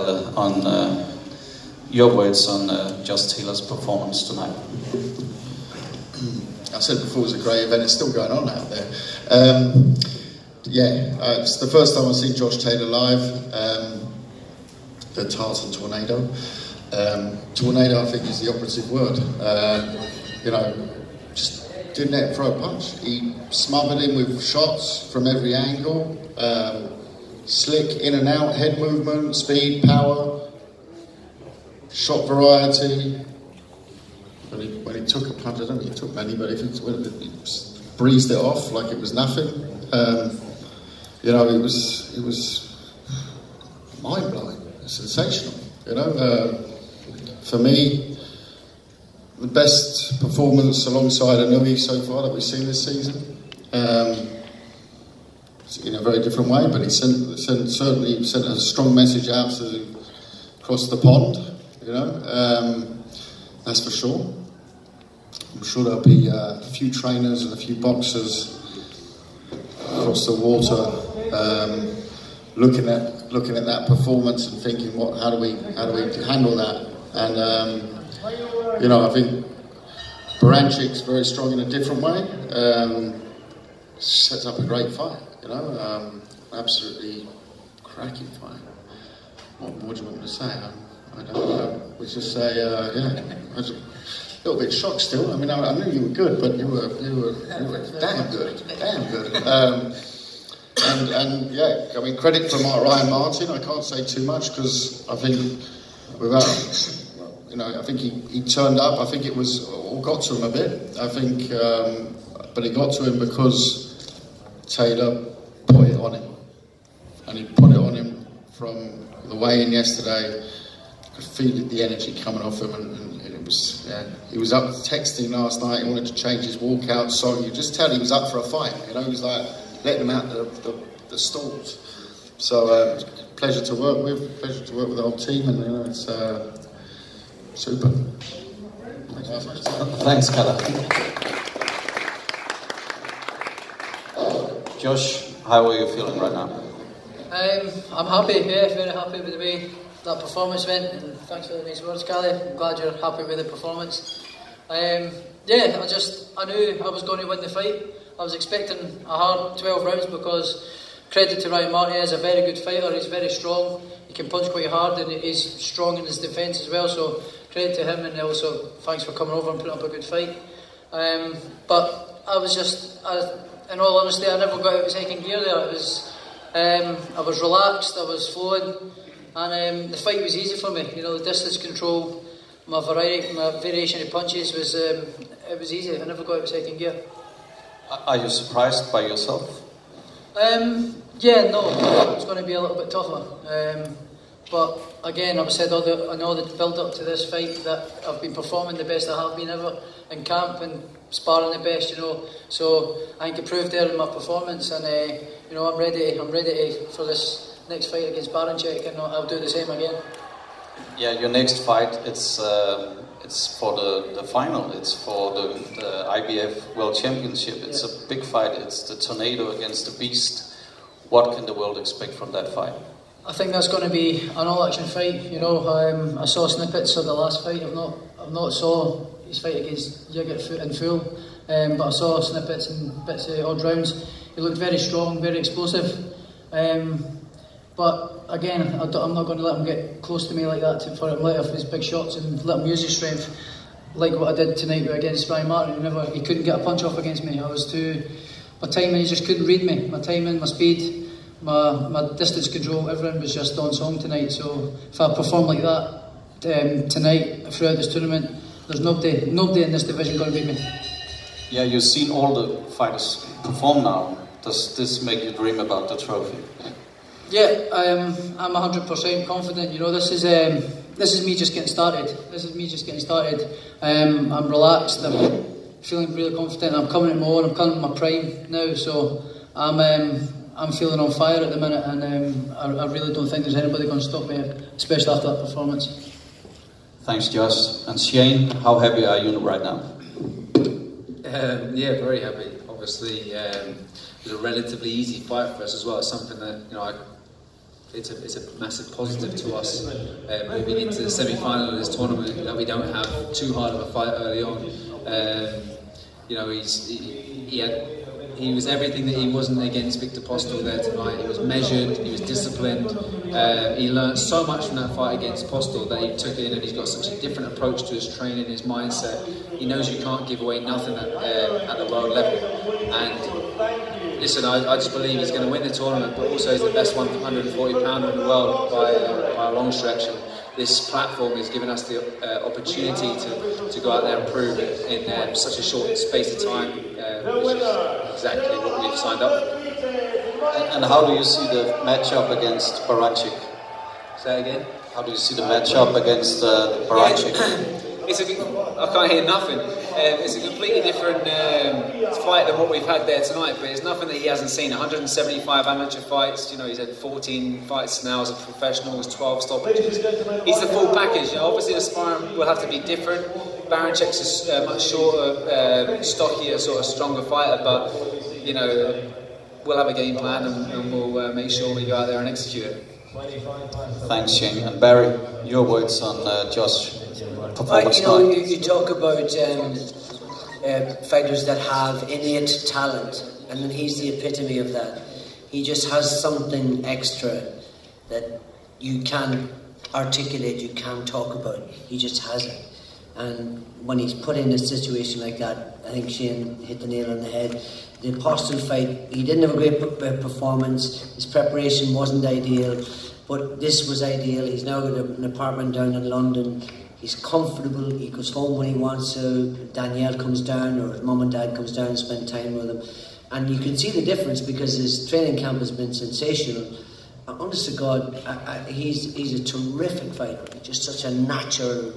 uh, on uh, your words on uh, Josh Taylor's performance tonight. I said before it was a great event. It's still going on out there. Um, yeah, uh, it's the first time I've seen Josh Taylor live. Um, the Tartan Tornado. Um, tornado, I think, is the operative word. Uh, you know, just didn't throw a punch. He smothered him with shots from every angle. Slick in and out, head movement, speed, power, shot variety. When he, when he took a punch, I don't think he took many, but if he, he breezed it off like it was nothing, um, you know, it was it was mind blowing, sensational. You know, uh, for me, the best performance alongside Inoue so far that we've seen this season. Um, in a very different way, but he sent, sent, certainly sent a strong message out to across the pond. You know, um, that's for sure. I'm sure there'll be uh, a few trainers and a few boxers across the water um, looking at looking at that performance and thinking, what? How do we how do we handle that? And um, you know, I think Baranchyk's very strong in a different way. Um, sets up a great fight. You know, um, absolutely cracking fight. What more do you want me to say? I, I don't know. We just say, uh, yeah. I was a little bit shocked still. I mean, I, I, knew you were good, but you were you were, you were damn good, damn good. Um, and and yeah, I mean, credit for Ryan Martin. I can't say too much because I think without. You know, I think he, he turned up. I think it was all got to him a bit. I think, um, but it got to him because Taylor put it on him. And he put it on him from the way in yesterday. I could feel the energy coming off him. And, and, it was, yeah, he was up texting last night. He wanted to change his walkout song. You just tell he was up for a fight. You know, he was like letting him out the, the, the stalls. So, uh, pleasure to work with, pleasure to work with the whole team. And, you know, it's uh, super. Thanks, Kalle. Josh, how are you feeling right now? Um, I'm happy, yeah, very happy with the way that performance went, and thanks for the nice words, Kalle. I'm glad you're happy with the performance. Um, yeah, I just I knew I was going to win the fight. I was expecting a hard 12 rounds because credit to Ryan Martin, he's a very good fighter. He's very strong. He can punch quite hard, and he's strong in his defence as well. So credit to him, and also thanks for coming over and putting up a good fight. Um, but I was just. I, in all honesty, I never got out of second gear there. It was, um, I was relaxed, I was flowing, and um, the fight was easy for me. You know, the distance control, my variety, my variation of punches was, um, it was easy. I never got out of second gear. Are you surprised by yourself? Um, yeah, no, it's going to be a little bit tougher. Um, but again, I've said all the, I know the build up to this fight that I've been performing the best I have been ever in camp and sparring the best, you know. So I think it proved there in my performance, and uh, you know I'm ready. I'm ready for this next fight against Baranchyk, and I'll do the same again. Yeah, your next fight it's uh, it's for the, the final. It's for the, the IBF World Championship. It's yeah. a big fight. It's the Tornado against the Beast. What can the world expect from that fight? I think that's going to be an all-action fight. You know, um, I saw snippets of the last fight. I've not, I've not saw his fight against Yigit in full, um, but I saw snippets and bits of odd rounds. He looked very strong, very explosive. Um, but again, I am not going to let him get close to me like that to, for him let off his big shots and let him use his strength, like what I did tonight against Ryan Martin. He never, he couldn't get a punch off against me. I was too, my timing, he just couldn't read me. My timing, my speed my, my distance control, everything was just on song tonight. So if I perform like that um, tonight throughout this tournament, there's nobody, nobody in this division going to beat me. Yeah, you've seen all the fighters perform now. Does this make you dream about the trophy? Yeah, um, I'm 100% confident. You know, this is um, this is me just getting started. This is me just getting started. Um, I'm relaxed. I'm feeling really confident. I'm coming at my own. I'm coming in my prime now. So I'm um, I'm feeling on fire at the minute, and um, I, I, really don't think there's anybody going to stop me, especially after that performance. Thanks, Josh. And Shane, how happy are you right now? Um, yeah, very happy. Obviously, um, it was a relatively easy fight for us as well. It's something that you know I it's a, it's a massive positive to us uh, moving into the semi-final of this tournament that we don't have too hard of a fight early on. Um, you know, he's he, he, had he was everything that he wasn't against Victor Postol there tonight. He was measured, he was disciplined. Uh, he learned so much from that fight against Postol that he took it in and he's got such a different approach to his training, his mindset. He knows you can't give away nothing at, uh, at the world level. And listen, I, I, just believe he's going to win the tournament, but also he's the best 140 pounder in the world by, uh, by a long stretch. This platform is giving us the uh, opportunity to, to go out there and prove it in um, such a short space of time, uh, which is exactly what we've signed up for. And, and how do you see the matchup against Baranchyk? Say again? How do you see the matchup against uh, Baranchyk? it's a, I can't hear nothing. Um, it's a completely different um, fight than what we've had there tonight, but it's nothing that he hasn't seen. 175 amateur fights, you know, he's had 14 fights now as a professional, he's 12 stoppages. He's the full package. You know, obviously, the sparring will have to be different. Baranchyk's a uh, much shorter, uh, stockier, sort of stronger fighter, but, you know, we'll have a game plan and, and we'll uh, make sure we go out there and execute it. Thanks, Shane. And Barry, your words on uh, Josh performance you know, you, you, talk about um, uh, fighters that have innate talent, and then he's the epitome of that. He just has something extra that you can articulate, you can't talk about. He just has it. And when he's put in a situation like that, I think Shane hit the nail on the head. The Postol fight, he didn't have a great uh, performance. His preparation wasn't ideal, but this was ideal. He's now got an apartment down in London. He's comfortable. He goes home when he wants to. Danielle comes down, or mum and dad comes down and spend time with him. And you can see the difference because his training camp has been sensational. honest to God, I, I, he's he's a terrific fighter. Just such a natural,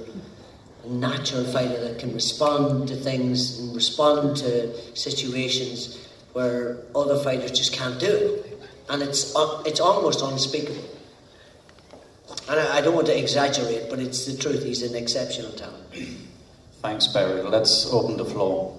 natural fighter that can respond to things and respond to situations where other fighters just can't do. it. And it's uh, it's almost unspeakable. And I, I don't want to exaggerate, but it's the truth. He's an exceptional talent. Thanks, Barry. Let's open the floor.